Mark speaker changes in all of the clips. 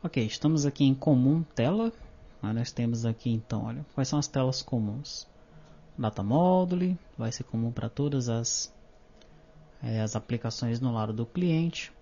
Speaker 1: Ok, estamos aqui em comum tela. Né? Nós temos aqui então, olha, quais são as telas comuns? Data Module, vai ser comum para todas as, é, as aplicações no lado do cliente.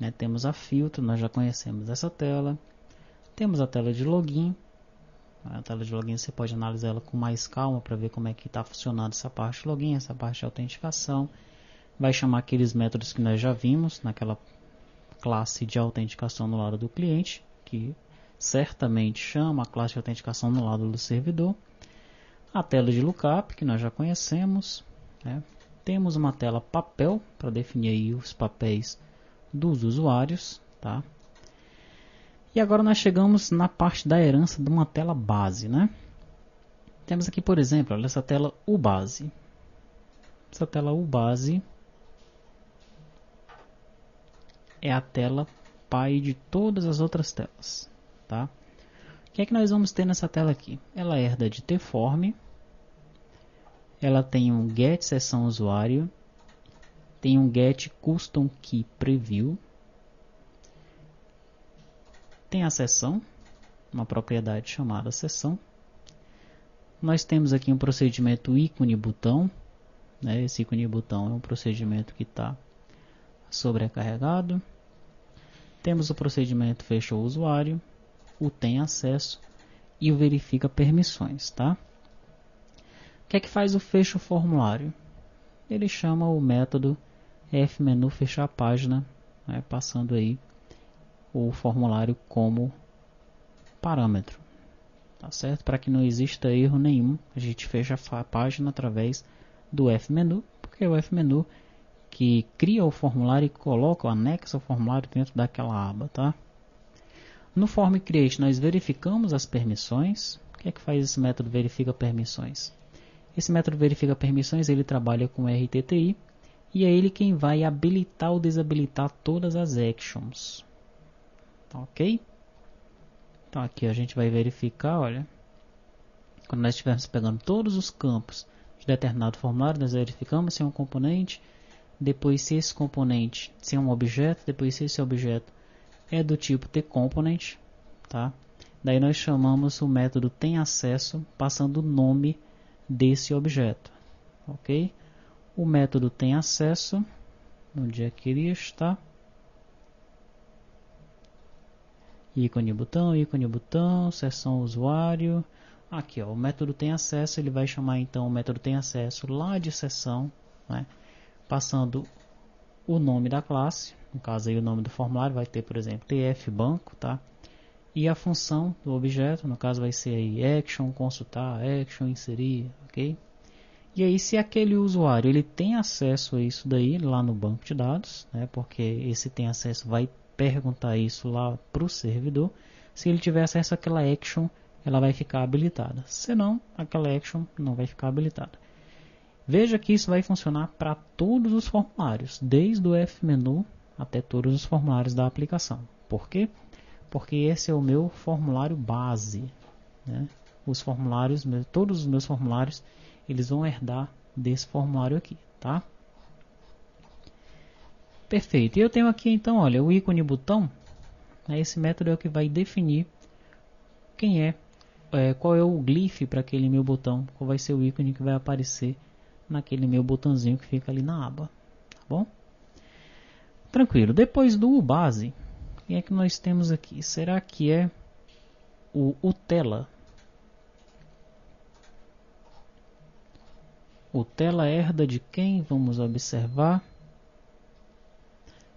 Speaker 1: Né? Temos a filtro, nós já conhecemos essa tela. Temos a tela de login. A tela de login você pode analisar ela com mais calma para ver como é que está funcionando essa parte de login, essa parte de autenticação. Vai chamar aqueles métodos que nós já vimos naquela classe de autenticação no lado do cliente, que certamente chama a classe de autenticação no lado do servidor. A tela de lookup, que nós já conhecemos. Né? Temos uma tela papel para definir os papéis dos usuários. Tá? E agora nós chegamos na parte da herança de uma tela base. Né? Temos aqui, por exemplo, essa tela UBase. Essa tela UBase é a tela pai de todas as outras telas. Tá? O que é que nós vamos ter nessa tela aqui? Ela herda de tform, ela tem um get sessão usuário, tem um get custom key preview, tem a sessão, uma propriedade chamada sessão. Nós temos aqui um procedimento ícone botão, né? esse ícone botão é um procedimento que está sobrecarregado. Temos o procedimento fechou o usuário, o tem acesso e o verifica permissões, tá? O que é que faz o fecho formulário? Ele chama o método fmenu fechar a página, né, passando aí o formulário como parâmetro, tá certo? Para que não exista erro nenhum, a gente fecha a página através do fmenu, porque o fmenu que cria o formulário e coloca o anexo ao formulário dentro daquela aba, tá? No form create nós verificamos as permissões. O que é que faz esse método verifica permissões? Esse método verifica permissões, ele trabalha com RTTI e é ele quem vai habilitar ou desabilitar todas as actions. Tá ok? Então aqui a gente vai verificar, olha, quando nós estivermos pegando todos os campos de determinado formulário, nós verificamos se é um componente depois se esse componente se é um objeto, depois se esse objeto é do tipo tComponent, tá? Daí nós chamamos o método tem acesso passando o nome desse objeto, ok? O método tem acesso, onde é que ele está? ícone botão, ícone botão, seção usuário. Aqui, ó, o método tem acesso, ele vai chamar então o método tem acesso lá de seção, né? Passando o nome da classe, no caso aí o nome do formulário vai ter, por exemplo, tf banco, tá? E a função do objeto, no caso vai ser aí action, consultar, action, inserir, ok? E aí se aquele usuário ele tem acesso a isso daí lá no banco de dados, né? Porque esse tem acesso vai perguntar isso lá para o servidor. Se ele tiver acesso àquela action, ela vai ficar habilitada. Se não, aquela action não vai ficar habilitada. Veja que isso vai funcionar para todos os formulários, desde o F-menu até todos os formulários da aplicação. Por quê? Porque esse é o meu formulário base. Né? Os formulários, todos os meus formulários, eles vão herdar desse formulário aqui, tá? Perfeito. E eu tenho aqui então, olha, o ícone botão. Né? Esse método é o que vai definir quem é, é qual é o glyph para aquele meu botão, qual vai ser o ícone que vai aparecer naquele meu botãozinho que fica ali na aba, tá bom? Tranquilo. Depois do base, quem é que nós temos aqui? Será que é o, o tela? O tela herda de quem? Vamos observar.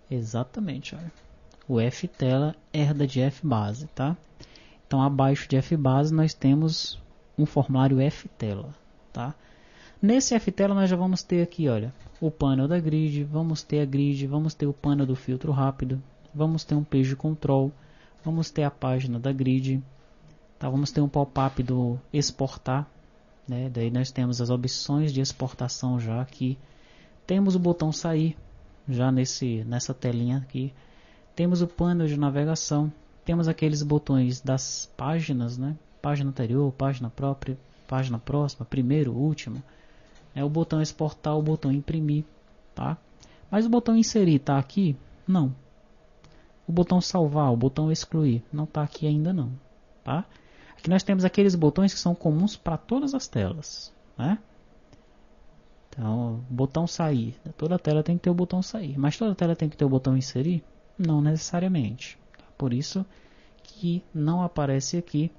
Speaker 1: Exatamente, olha. O ftela herda de fbase, tá? Então, abaixo de fbase nós temos um formulário ftela, tá? Nesse ftela nós já vamos ter aqui, olha, o painel da grid, vamos ter a grid, vamos ter o painel do filtro rápido, vamos ter um page control, vamos ter a página da grid, tá? Vamos ter um pop-up do exportar, né? Daí nós temos as opções de exportação já aqui. Temos o botão sair já nesse nessa telinha aqui. Temos o painel de navegação, temos aqueles botões das páginas, né? Página anterior, página própria, página próxima, primeiro, último é o botão exportar, o botão imprimir, tá? Mas o botão inserir tá aqui? Não. o botão salvar, o botão excluir, não está aqui ainda não, tá? Aqui nós temos aqueles botões que são comuns para todas as telas, né? Então, botão sair, toda tela tem que ter o botão sair, mas toda tela tem que ter o botão inserir? Não necessariamente. Tá? Por isso que não aparece aqui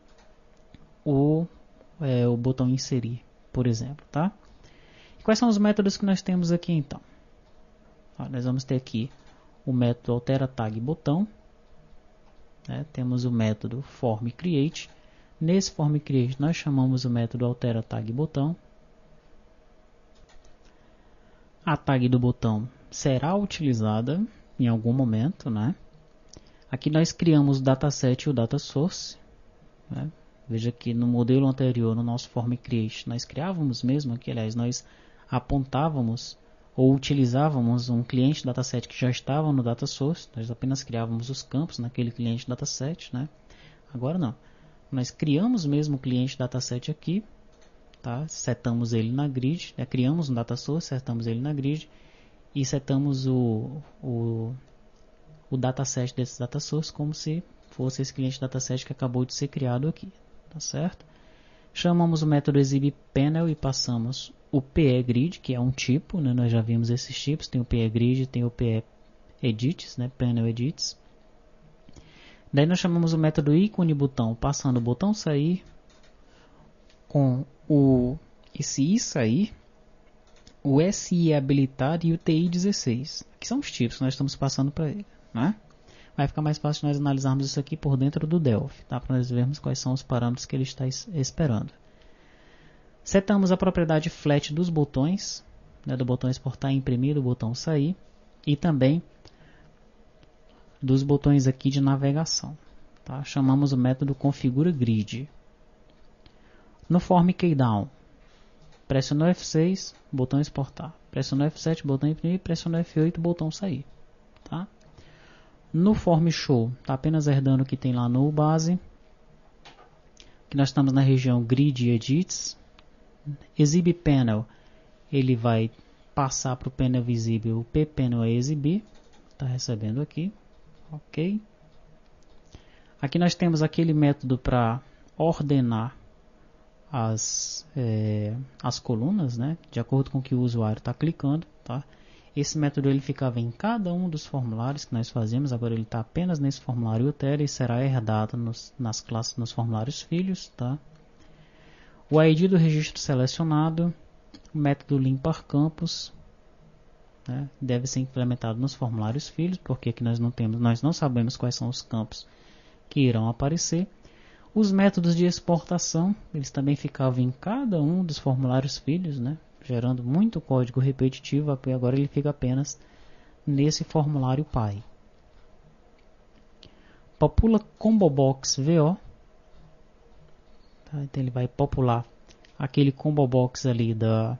Speaker 1: o, é, o botão inserir, por exemplo, tá? Quais são os métodos que nós temos aqui então? Ó, nós vamos ter aqui o método altera tag botão. Né? Temos o método form create. Nesse form create nós chamamos o método altera tag botão. A tag do botão será utilizada em algum momento, né? Aqui nós criamos o dataset e o data source. Né? Veja que no modelo anterior, no nosso form create, nós criávamos mesmo aqui, aliás, nós apontávamos ou utilizávamos um cliente dataset que já estava no data source, nós apenas criávamos os campos naquele cliente dataset, né? Agora não. Nós criamos mesmo o cliente dataset aqui, tá? Setamos ele na grid, né? criamos um data source, setamos ele na grid e setamos o, o, o dataset desse data source como se fosse esse cliente dataset que acabou de ser criado aqui, tá certo? Chamamos o método exhibPanel e passamos o PE Grid, que é um tipo, né? nós já vimos esses tipos, tem o PE Grid, tem o PE Edits, né? Panel Edits. Daí nós chamamos o método ícone botão, passando o botão sair com o esse i sair, o SI habilitado e o TI 16, que são os tipos que nós estamos passando para ele, né? Vai ficar mais fácil nós analisarmos isso aqui por dentro do Delphi, tá? Para nós vermos quais são os parâmetros que ele está esperando. Setamos a propriedade flat dos botões, né, do botão exportar e imprimir, do botão sair, e também dos botões aqui de navegação. Tá? Chamamos o método configura grid. No form keydown, pressionou F6, botão exportar. Pressionou F7, botão imprimir, pressionou F8, botão sair. Tá? No form show, está apenas herdando o que tem lá no base. Que nós estamos na região grid edits, Exibe panel, ele vai passar para o painel visível o panel é exibir, está recebendo aqui, ok. Aqui nós temos aquele método para ordenar as, é, as colunas, né, de acordo com o que o usuário está clicando, tá? Esse método ele ficava em cada um dos formulários que nós fazemos, agora ele está apenas nesse formulário utera e será herdado nos, nas classes, nos formulários filhos, tá? O ID do registro selecionado, o método limpar campos, né, deve ser implementado nos formulários filhos, porque aqui nós não temos, nós não sabemos quais são os campos que irão aparecer. Os métodos de exportação, eles também ficavam em cada um dos formulários filhos, né, gerando muito código repetitivo, agora ele fica apenas nesse formulário pai. Popula Combo Box VO Tá? Então ele vai popular aquele combo box ali da,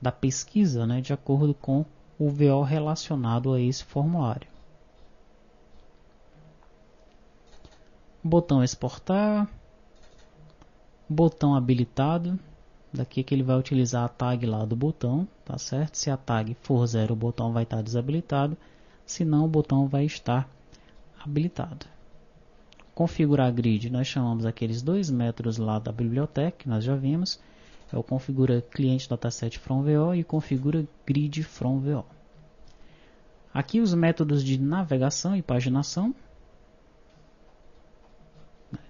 Speaker 1: da pesquisa né, de acordo com o VO relacionado a esse formulário. Botão exportar, botão habilitado, daqui é que ele vai utilizar a tag lá do botão, tá certo? Se a tag for zero, o botão vai estar desabilitado, se não, o botão vai estar habilitado configurar grid, nós chamamos aqueles dois métodos lá da biblioteca, que nós já vimos. É o configura cliente dataset from VO e configura grid from VO. Aqui os métodos de navegação e paginação.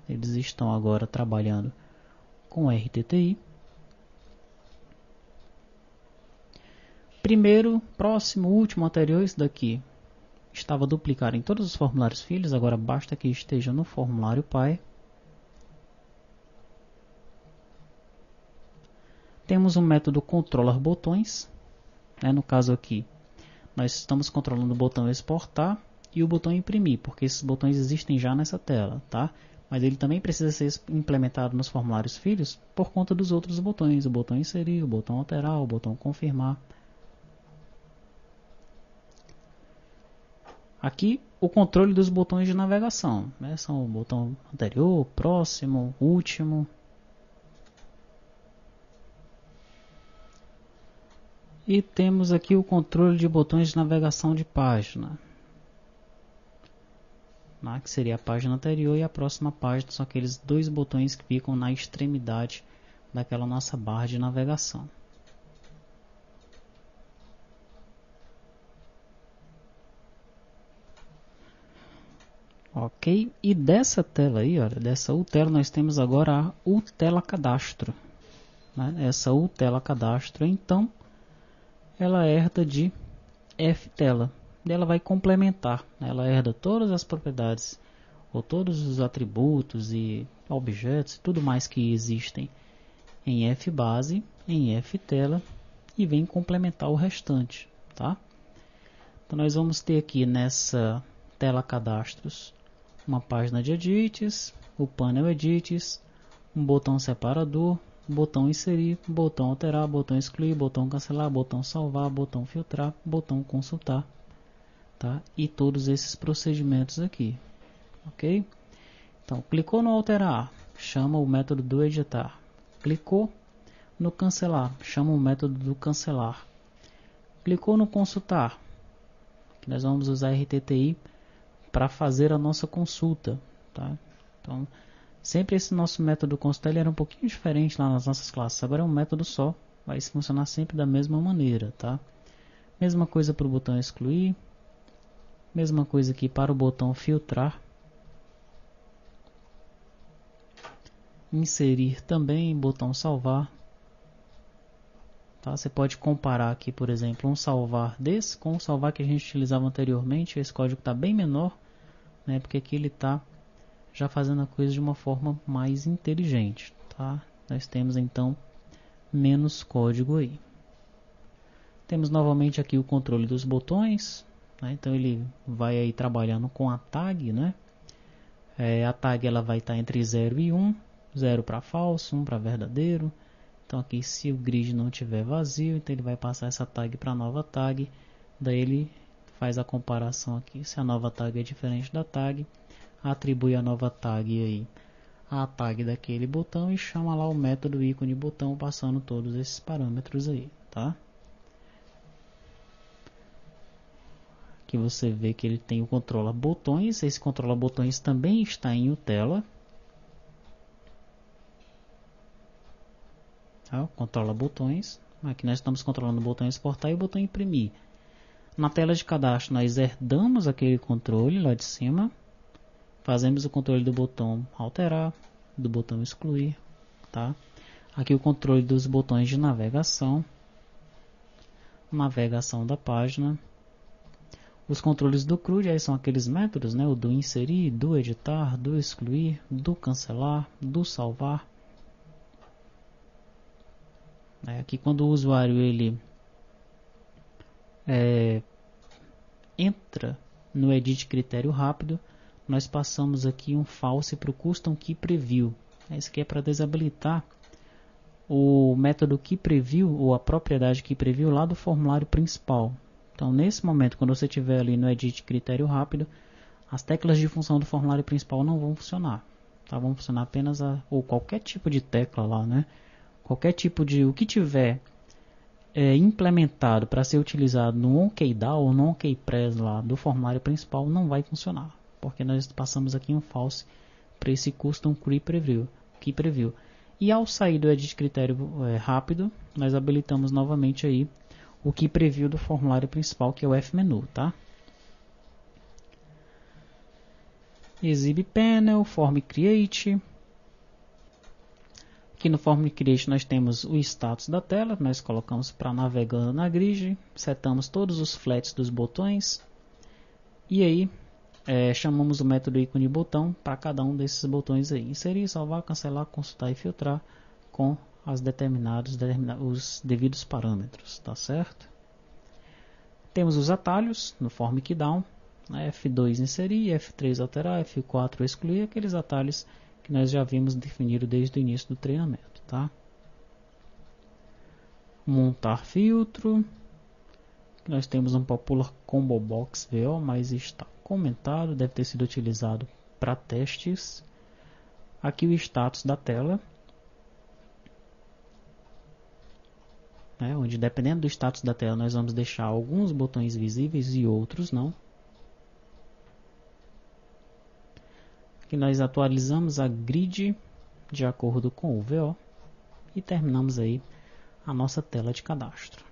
Speaker 1: Eles estão agora trabalhando com RTTI. Primeiro, próximo, último, anterior, isso daqui estava duplicado em todos os formulários filhos, agora basta que esteja no formulário pai. Temos um método controller botões, né? no caso aqui nós estamos controlando o botão exportar e o botão imprimir, porque esses botões existem já nessa tela, tá? Mas ele também precisa ser implementado nos formulários filhos por conta dos outros botões, o botão inserir, o botão alterar, o botão confirmar. Aqui o controle dos botões de navegação, né? são o botão anterior, próximo, último. E temos aqui o controle de botões de navegação de página. né, que seria a página anterior, e a próxima página são aqueles dois botões que ficam na extremidade daquela nossa barra de navegação. Ok, e dessa tela aí, olha, dessa UTELA nós temos agora a UTELA Cadastro. Né? Essa UTELA Cadastro, então, ela herda de FTELA. Ela vai complementar, né? ela herda todas as propriedades, ou todos os atributos e objetos, tudo mais que existem em FBase, em FTELA, e vem complementar o restante, tá? Então nós vamos ter aqui nessa tela cadastros uma página de edits, o painel edits, um botão separador, botão inserir, botão alterar, botão excluir, botão cancelar, botão salvar, botão filtrar, botão consultar, tá? E todos esses procedimentos aqui, ok? Então, clicou no alterar, chama o método do editar. Clicou no cancelar, chama o método do cancelar. Clicou no consultar, que nós vamos usar RTTI para fazer a nossa consulta, tá? Então, sempre esse nosso método consulta era um pouquinho diferente lá nas nossas classes. Agora é um método só, vai funcionar sempre da mesma maneira, tá? Mesma coisa para o botão excluir, mesma coisa aqui para o botão filtrar. Inserir também, botão salvar. Tá? Você pode comparar aqui, por exemplo, um salvar desse com o salvar que a gente utilizava anteriormente. Esse código está bem menor, né? porque aqui ele está já fazendo a coisa de uma forma mais inteligente. Tá? Nós temos então menos código aí. Temos novamente aqui o controle dos botões. Né? Então ele vai aí trabalhando com a tag. Né? É, a tag ela vai estar tá entre 0 e 1. 0 para falso, 1 para verdadeiro. Então aqui se o grid não tiver vazio, então ele vai passar essa tag para nova tag. Daí ele faz a comparação aqui, se a nova tag é diferente da tag, atribui a nova tag aí a tag daquele botão e chama lá o método ícone botão passando todos esses parâmetros aí, tá? Aqui você vê que ele tem o controla botões, esse controla botões também está em Utela, Tá? Controla botões. Aqui nós estamos controlando o botão exportar e o botão imprimir. Na tela de cadastro nós herdamos aquele controle lá de cima. Fazemos o controle do botão alterar, do botão excluir. Tá? Aqui o controle dos botões de navegação. Navegação da página. Os controles do CRUD aí são aqueles métodos, né? o do inserir, do editar, do excluir, do cancelar, do salvar é, aqui quando o usuário ele é, entra no edit critério rápido, nós passamos aqui um false para o custom key preview. Esse aqui é para desabilitar o método key preview ou a propriedade key preview lá do formulário principal. Então, nesse momento, quando você estiver ali no edit critério rápido, as teclas de função do formulário principal não vão funcionar. Tá? Vão funcionar apenas a, ou qualquer tipo de tecla lá, né? qualquer tipo de o que tiver é, implementado para ser utilizado no OnKeyDAO ou no OnKeyPress lá do formulário principal não vai funcionar, porque nós passamos aqui um false para esse custom key preview, key preview. E ao sair do edit critério é, rápido, nós habilitamos novamente aí o key preview do formulário principal, que é o F-menu, tá? Exibe panel, form create, Aqui no Form Create nós temos o status da tela, nós colocamos para navegando na grid, setamos todos os flats dos botões e aí é, chamamos o método ícone botão para cada um desses botões aí. Inserir, salvar, cancelar, consultar e filtrar com as determinados os devidos parâmetros, tá certo? Temos os atalhos no Form Keydown, né, F2 inserir, F3 alterar, F4 excluir, aqueles atalhos que nós já vimos definido desde o início do treinamento, tá? Montar filtro. Nós temos um Popular Combo Box VO, mas está comentado, deve ter sido utilizado para testes. Aqui o status da tela. Né, onde dependendo do status da tela nós vamos deixar alguns botões visíveis e outros não. Que nós atualizamos a grid de acordo com o VO e terminamos aí a nossa tela de cadastro.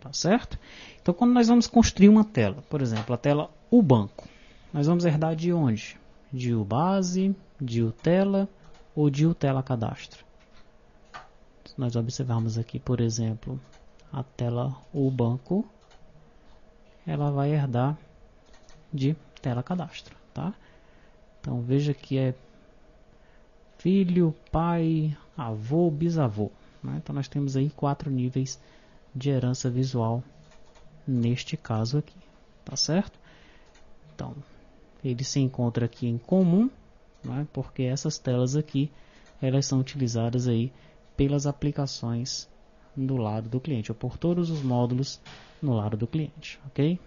Speaker 1: Tá certo? Então, quando nós vamos construir uma tela, por exemplo, a tela O Banco, nós vamos herdar de onde? De o base, de o tela ou de o tela cadastro. Se nós observarmos aqui, por exemplo, a tela O Banco, ela vai herdar de tela cadastro, tá? Então veja que é filho, pai, avô, bisavô. Né? Então nós temos aí quatro níveis de herança visual neste caso aqui, tá certo? Então ele se encontra aqui em comum, né? porque essas telas aqui elas são utilizadas aí pelas aplicações do lado do cliente, ou por todos os módulos no lado do cliente, ok?